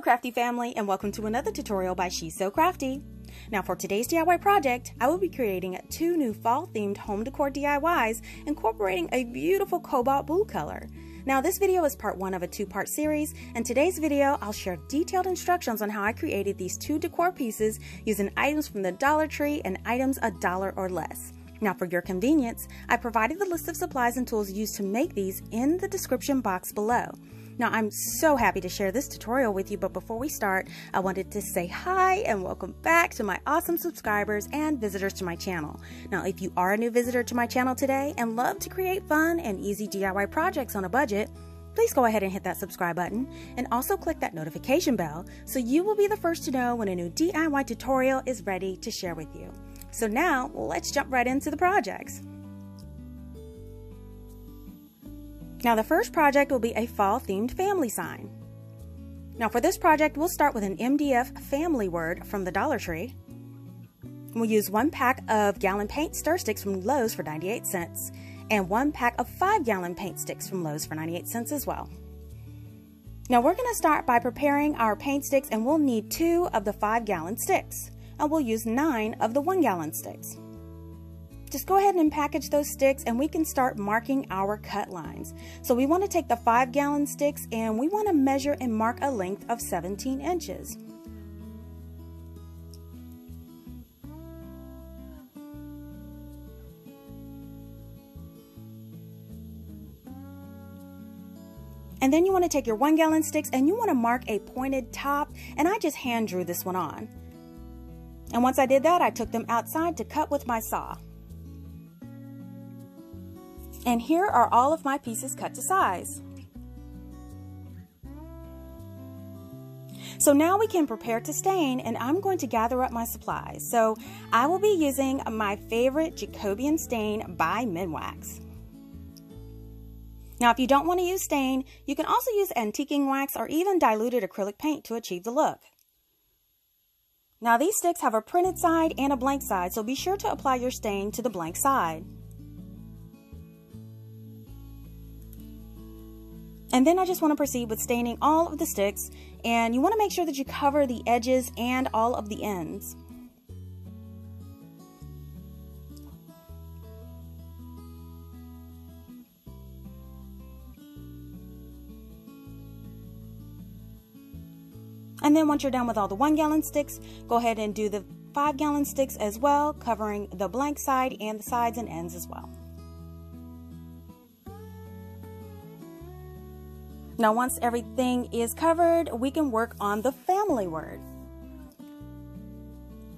CraftDee family and welcome to another tutorial by She's So CraftDee. Now for today's DIY project, I will be creating two new fall themed home decor DIYs incorporating a beautiful cobalt blue color. Now this video is part one of a two-part series and today's video I'll share detailed instructions on how I created these two decor pieces using items from the Dollar Tree and items a dollar or less. Now for your convenience, I provided the list of supplies and tools used to make these in the description box below. Now, I'm so happy to share this tutorial with you, but before we start, I wanted to say hi and welcome back to my awesome subscribers and visitors to my channel. Now, if you are a new visitor to my channel today and love to create fun and easy DIY projects on a budget, please go ahead and hit that subscribe button and also click that notification bell so you will be the first to know when a new DIY tutorial is ready to share with you. So now, let's jump right into the projects. Now the first project will be a fall themed family sign. Now for this project, we'll start with an MDF family word from the Dollar Tree. We'll use one pack of gallon paint stir sticks from Lowe's for 98 cents and one pack of five gallon paint sticks from Lowe's for 98 cents as well. Now we're going to start by preparing our paint sticks and we'll need two of the five gallon sticks and we'll use nine of the one gallon sticks. Just go ahead and package those sticks and we can start marking our cut lines. So we want to take the 5 gallon sticks and we want to measure and mark a length of 17 inches. And then you want to take your one gallon sticks and you want to mark a pointed top and I just hand drew this one on. And once I did that, I took them outside to cut with my saw. And here are all of my pieces cut to size. So now we can prepare to stain and I'm going to gather up my supplies. So I will be using my favorite Jacobean stain by Minwax. Now if you don't want to use stain, you can also use antiquing wax or even diluted acrylic paint to achieve the look. Now these sticks have a printed side and a blank side, so be sure to apply your stain to the blank side. And then I just want to proceed with staining all of the sticks and you want to make sure that you cover the edges and all of the ends. And then once you're done with all the one gallon sticks, go ahead and do the five gallon sticks as well, covering the blank side and the sides and ends as well. Now, once everything is covered, we can work on the family word.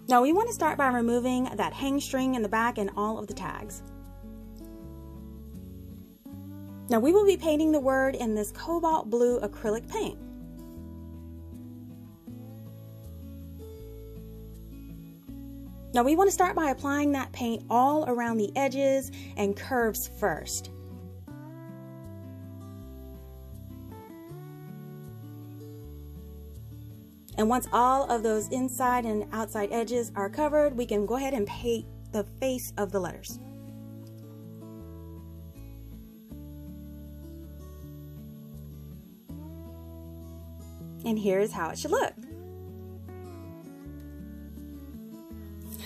Now, we want to start by removing that hang string in the back and all of the tags. Now, we will be painting the word in this cobalt blue acrylic paint. Now, we want to start by applying that paint all around the edges and curves first. And once all of those inside and outside edges are covered, we can go ahead and paint the face of the letters. And here's how it should look.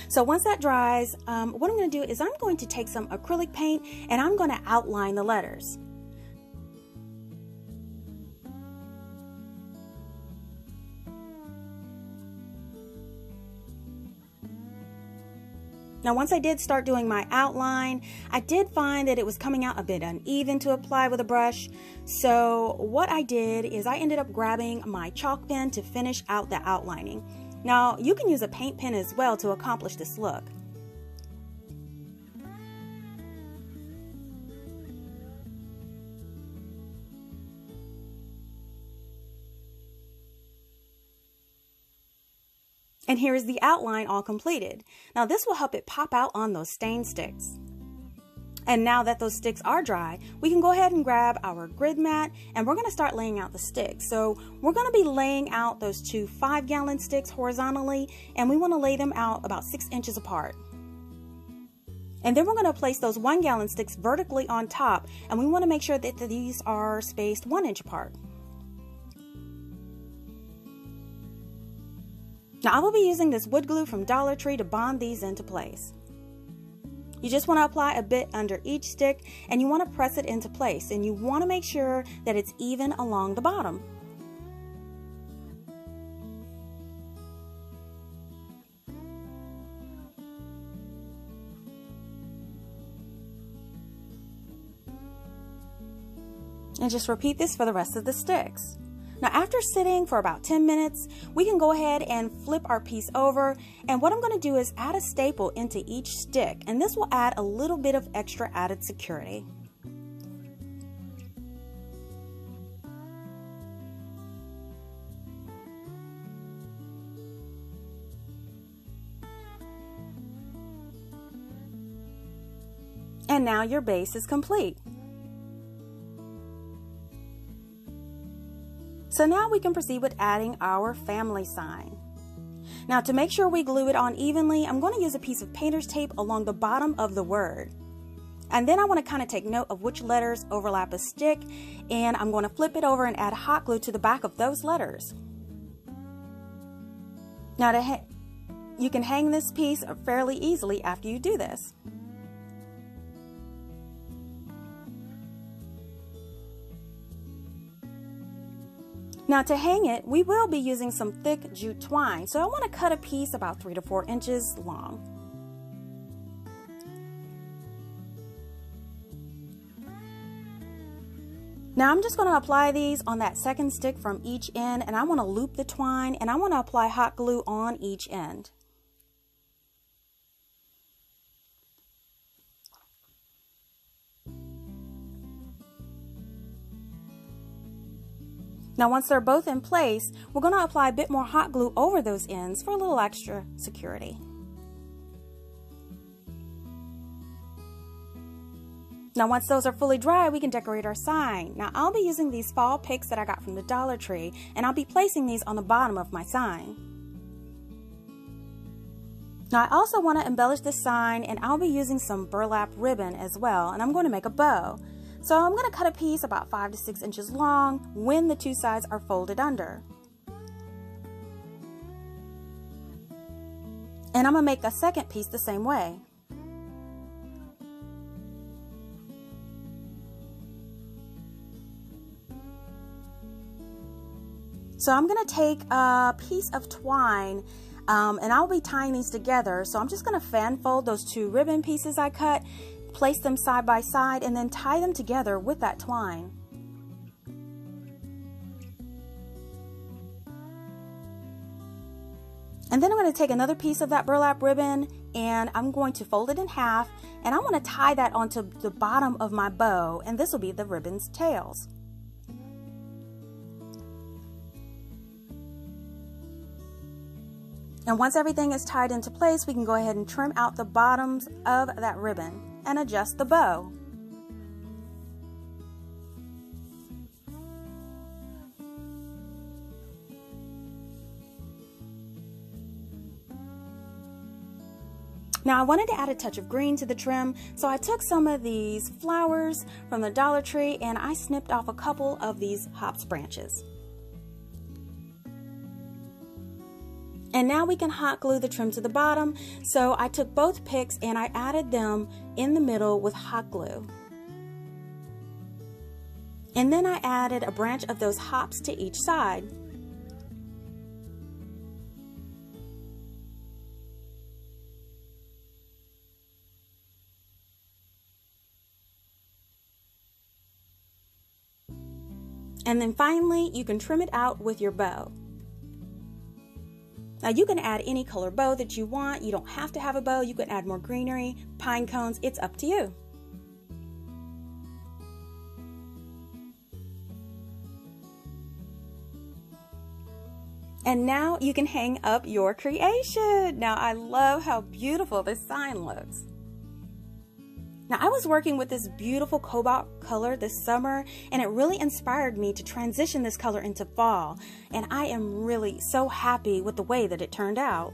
So once that dries, um, what I'm going to do is I'm going to take some acrylic paint and I'm going to outline the letters. Now, once I did start doing my outline, I did find that it was coming out a bit uneven to apply with a brush. So what I did is I ended up grabbing my chalk pen to finish out the outlining. Now, you can use a paint pen as well to accomplish this look. And here is the outline all completed. Now this will help it pop out on those stain sticks. And now that those sticks are dry, we can go ahead and grab our grid mat and we're gonna start laying out the sticks. So we're gonna be laying out those two five gallon sticks horizontally and we wanna lay them out about six inches apart. And then we're gonna place those one gallon sticks vertically on top and we wanna make sure that these are spaced one inch apart. Now I will be using this wood glue from Dollar Tree to bond these into place. You just want to apply a bit under each stick and you want to press it into place and you want to make sure that it's even along the bottom. And just repeat this for the rest of the sticks. Now after sitting for about 10 minutes, we can go ahead and flip our piece over. And what I'm gonna do is add a staple into each stick. And this will add a little bit of extra added security. And now your base is complete. So now we can proceed with adding our family sign. Now to make sure we glue it on evenly, I'm going to use a piece of painter's tape along the bottom of the word. And then I want to kind of take note of which letters overlap a stick and I'm going to flip it over and add hot glue to the back of those letters. Now to you can hang this piece fairly easily after you do this. Now to hang it, we will be using some thick jute twine. So I want to cut a piece about three to four inches long. Now I'm just going to apply these on that second stick from each end and I want to loop the twine and I want to apply hot glue on each end. Now once they're both in place, we're going to apply a bit more hot glue over those ends for a little extra security. Now once those are fully dry, we can decorate our sign. Now I'll be using these fall picks that I got from the Dollar Tree and I'll be placing these on the bottom of my sign. Now I also want to embellish the sign and I'll be using some burlap ribbon as well and I'm going to make a bow. So I'm going to cut a piece about 5 to 6 inches long when the two sides are folded under. And I'm going to make a second piece the same way. So I'm going to take a piece of twine um, and I'll be tying these together. So I'm just going to fan fold those two ribbon pieces I cut Place them side by side and then tie them together with that twine. And then I'm going to take another piece of that burlap ribbon and I'm going to fold it in half and I want to tie that onto the bottom of my bow and this will be the ribbon's tails. And once everything is tied into place, we can go ahead and trim out the bottoms of that ribbon and adjust the bow. Now I wanted to add a touch of green to the trim, so I took some of these flowers from the Dollar Tree and I snipped off a couple of these hops branches. And now we can hot glue the trim to the bottom. So I took both picks and I added them in the middle with hot glue. And then I added a branch of those hops to each side. And then finally, you can trim it out with your bow. Now you can add any color bow that you want. You don't have to have a bow. You can add more greenery, pine cones. It's up to you. And now you can hang up your creation. Now I love how beautiful this sign looks. Now, I was working with this beautiful cobalt color this summer, and it really inspired me to transition this color into fall. And I am really so happy with the way that it turned out.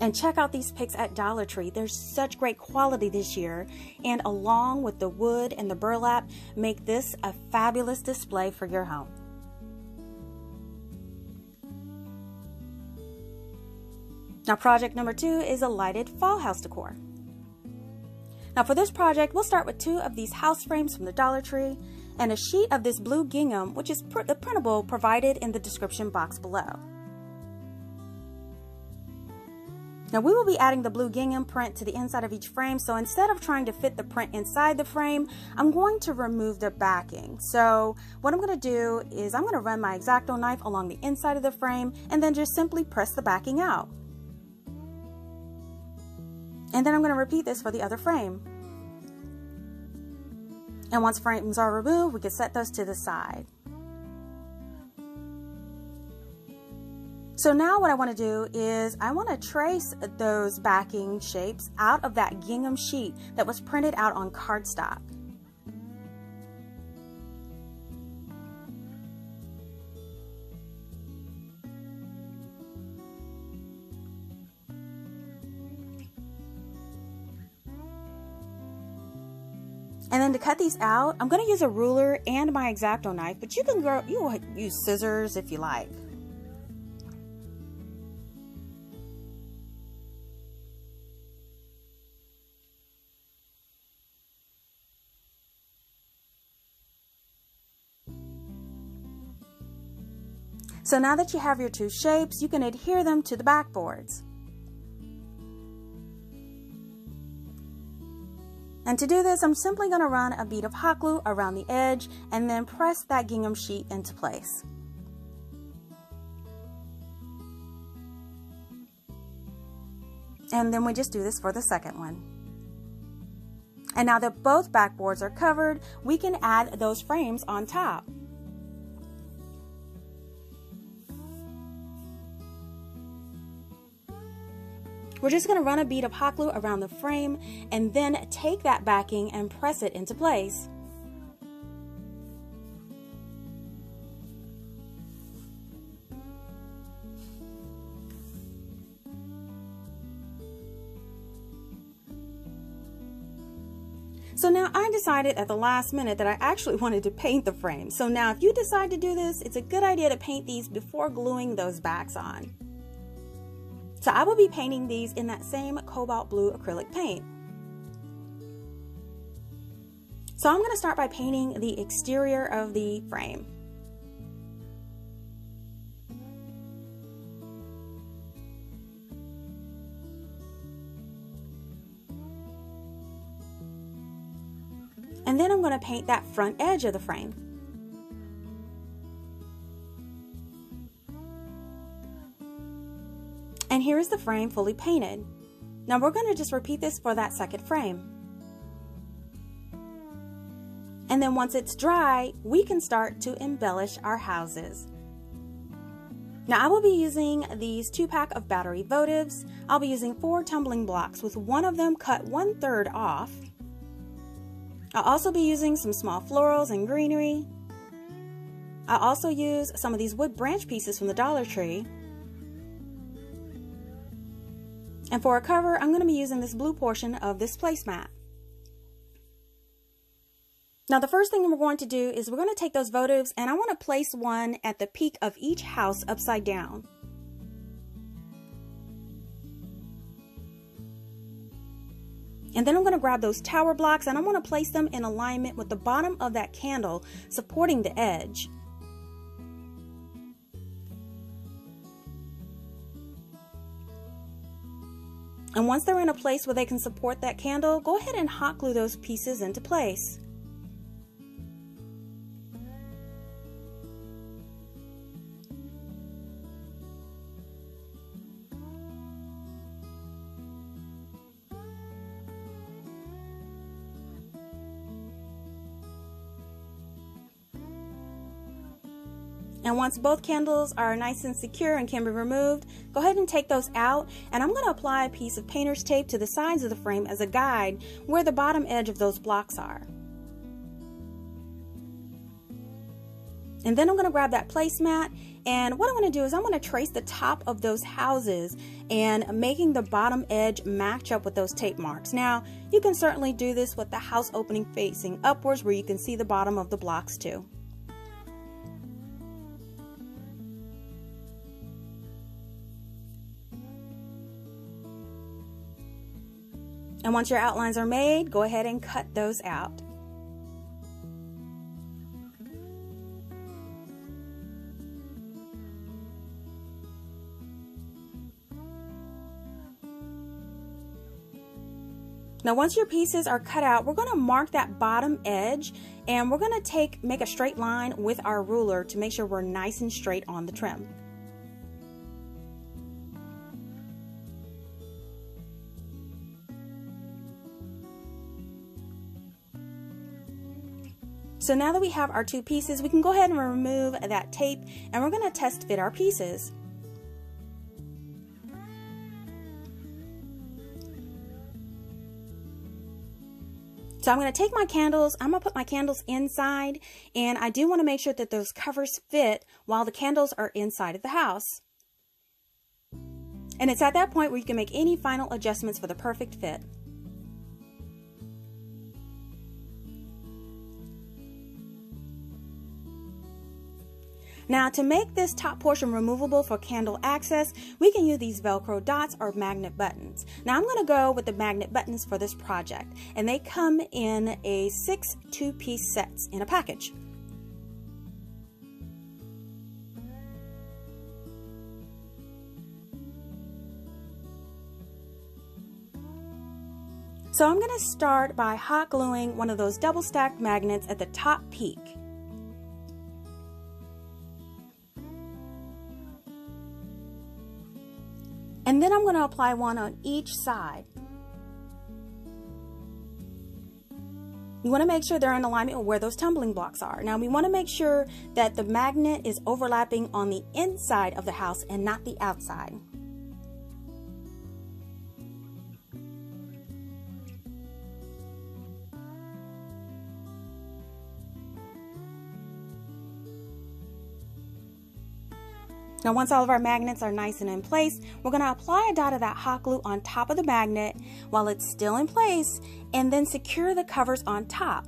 And check out these picks at Dollar Tree. They're such great quality this year. And along with the wood and the burlap, make this a fabulous display for your home. Now project number two is a lighted fall house decor. Now for this project, we'll start with two of these house frames from the Dollar Tree and a sheet of this blue gingham, which is pr printable provided in the description box below. Now we will be adding the blue gingham print to the inside of each frame. So instead of trying to fit the print inside the frame, I'm going to remove the backing. So what I'm going to do is I'm going to run my X-Acto knife along the inside of the frame and then just simply press the backing out. And then I'm going to repeat this for the other frame. And once frames are removed, we can set those to the side. So now what I want to do is I want to trace those backing shapes out of that gingham sheet that was printed out on cardstock. And then to cut these out, I'm going to use a ruler and my X-Acto knife, but you can go, you use scissors if you like. So now that you have your two shapes, you can adhere them to the backboards. And to do this, I'm simply going to run a bead of hot glue around the edge and then press that gingham sheet into place. And then we just do this for the second one. And now that both backboards are covered, we can add those frames on top. We're just going to run a bead of hot glue around the frame and then take that backing and press it into place. So now I decided at the last minute that I actually wanted to paint the frame. So now if you decide to do this, it's a good idea to paint these before gluing those backs on. So I will be painting these in that same cobalt blue acrylic paint. So I'm going to start by painting the exterior of the frame. And then I'm going to paint that front edge of the frame. And here is the frame fully painted. Now we're going to just repeat this for that second frame. And then once it's dry, we can start to embellish our houses. Now I will be using these two pack of battery votives. I'll be using four tumbling blocks with one of them cut one third off. I'll also be using some small florals and greenery. I'll also use some of these wood branch pieces from the Dollar Tree And for a cover, I'm going to be using this blue portion of this placemat. Now the first thing we're going to do is we're going to take those votives and I want to place one at the peak of each house upside down. And then I'm going to grab those tower blocks and I want to place them in alignment with the bottom of that candle supporting the edge. And once they're in a place where they can support that candle, go ahead and hot glue those pieces into place. Once both candles are nice and secure and can be removed, go ahead and take those out. And I'm going to apply a piece of painter's tape to the sides of the frame as a guide where the bottom edge of those blocks are. And then I'm going to grab that placemat and what I'm going to do is I'm going to trace the top of those houses and making the bottom edge match up with those tape marks. Now, you can certainly do this with the house opening facing upwards where you can see the bottom of the blocks too. And once your outlines are made, go ahead and cut those out. Now once your pieces are cut out, we're going to mark that bottom edge and we're going to take make a straight line with our ruler to make sure we're nice and straight on the trim. So now that we have our two pieces, we can go ahead and remove that tape and we're going to test fit our pieces. So I'm going to take my candles, I'm going to put my candles inside, and I do want to make sure that those covers fit while the candles are inside of the house. And it's at that point where you can make any final adjustments for the perfect fit. Now to make this top portion removable for candle access, we can use these Velcro dots or magnet buttons. Now I'm going to go with the magnet buttons for this project and they come in a six two-piece sets in a package. So I'm going to start by hot gluing one of those double stacked magnets at the top peak. And then I'm going to apply one on each side. You want to make sure they're in alignment with where those tumbling blocks are. Now we want to make sure that the magnet is overlapping on the inside of the house and not the outside. Now once all of our magnets are nice and in place, we're going to apply a dot of that hot glue on top of the magnet while it's still in place and then secure the covers on top.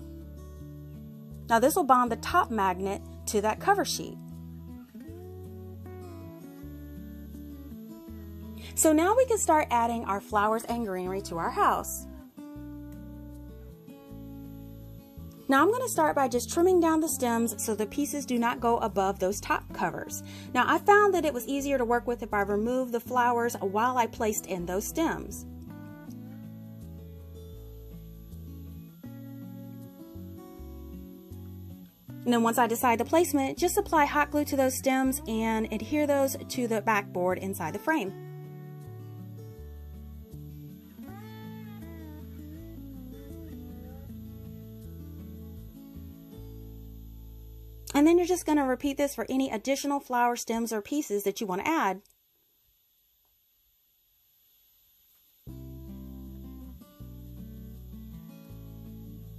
Now this will bond the top magnet to that cover sheet. So now we can start adding our flowers and greenery to our house. Now I'm going to start by just trimming down the stems so the pieces do not go above those top covers. Now I found that it was easier to work with if I removed the flowers while I placed in those stems. And then once I decide the placement, just apply hot glue to those stems and adhere those to the backboard inside the frame. And then you're just going to repeat this for any additional flower stems or pieces that you want to add.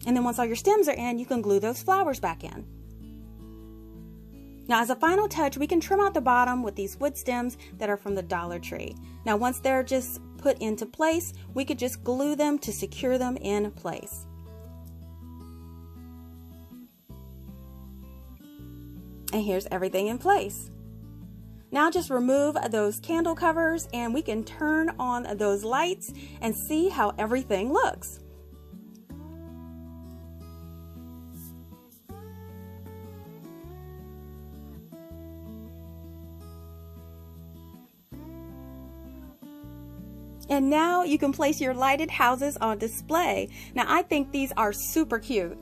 And then once all your stems are in, you can glue those flowers back in. Now as a final touch, we can trim out the bottom with these wood stems that are from the Dollar Tree. Now once they're just put into place, we could just glue them to secure them in place. And here's everything in place. Now just remove those candle covers and we can turn on those lights and see how everything looks. And now you can place your lighted houses on display. Now I think these are super cute.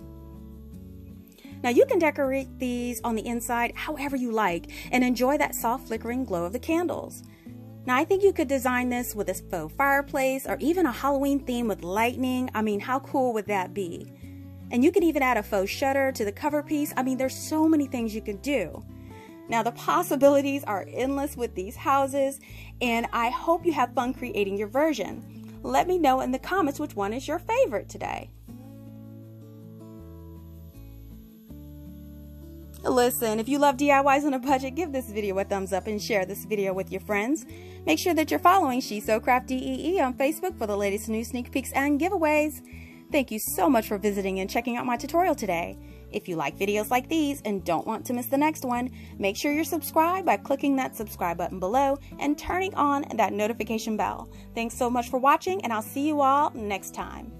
Now you can decorate these on the inside however you like and enjoy that soft flickering glow of the candles. Now I think you could design this with a faux fireplace or even a Halloween theme with lightning. I mean, how cool would that be? And you can even add a faux shutter to the cover piece. I mean, there's so many things you can do. Now the possibilities are endless with these houses and I hope you have fun creating your version. Let me know in the comments which one is your favorite today. Listen, if you love DIYs on a budget, give this video a thumbs up and share this video with your friends. Make sure that you're following She's So CraftDee on Facebook for the latest new sneak peeks, and giveaways. Thank you so much for visiting and checking out my tutorial today. If you like videos like these and don't want to miss the next one, make sure you're subscribed by clicking that subscribe button below and turning on that notification bell. Thanks so much for watching and I'll see you all next time.